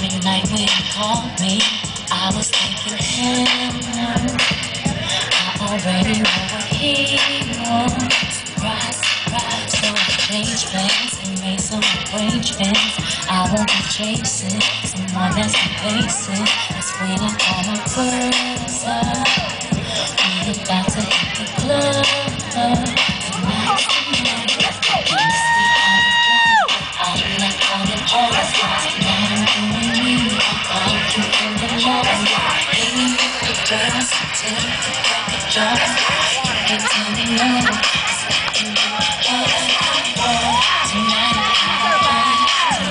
midnight when you called me, I was thinking him. I already know what he wants. Surprise, surprise. So I changed plans and made some arrangements. I won't be chasing someone that's complacent. That's I call my person. We about to hit the club. Dance till the crack of dawn. You can tell me no. 'cause I can do whatever I want. Tonight I'm.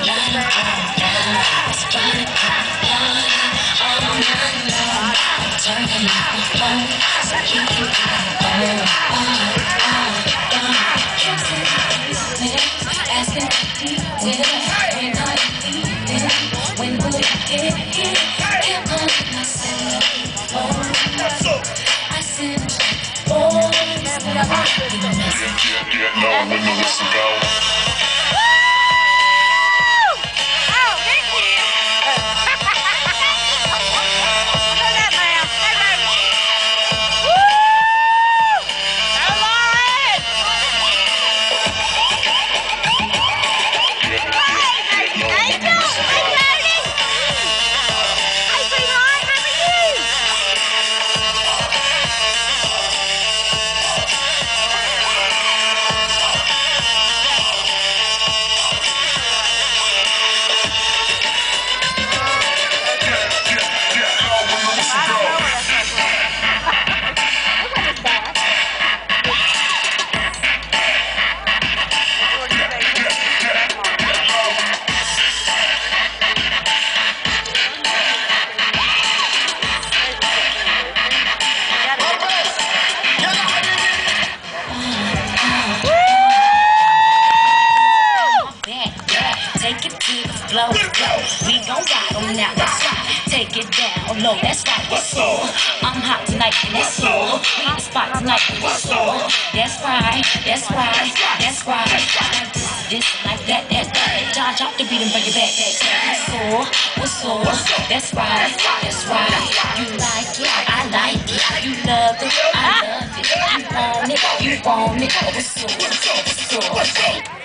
Tonight I'm. I'm turning up the phone so you can it When will you get here? Can't believe myself. I said, boys, now you messing. Yeah, no, when the whistle go. Take it the flow, flow. We gon' ride on now, that's right. Take it down low, that's right, it's so. I'm hot tonight and it's so. We spot tonight and it's so. That's right, that's right, that's right. Like this, this, like that, that, that. Charge off the beat and bring it back, back, back. What's so, what's so? That's right, that's right. You like it, I like it. You love it, I love it. You want it, you want it. What's so, what's so, what's so?